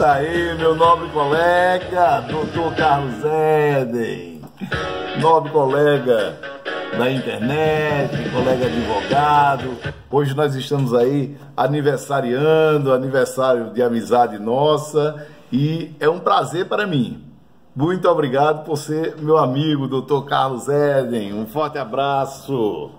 Tá aí, meu nobre colega, doutor Carlos Eden. Nobre colega, da internet, colega advogado. Hoje nós estamos aí aniversariando, aniversário de amizade nossa, e é um prazer para mim. Muito obrigado por ser meu amigo, doutor Carlos Eden. Um forte abraço.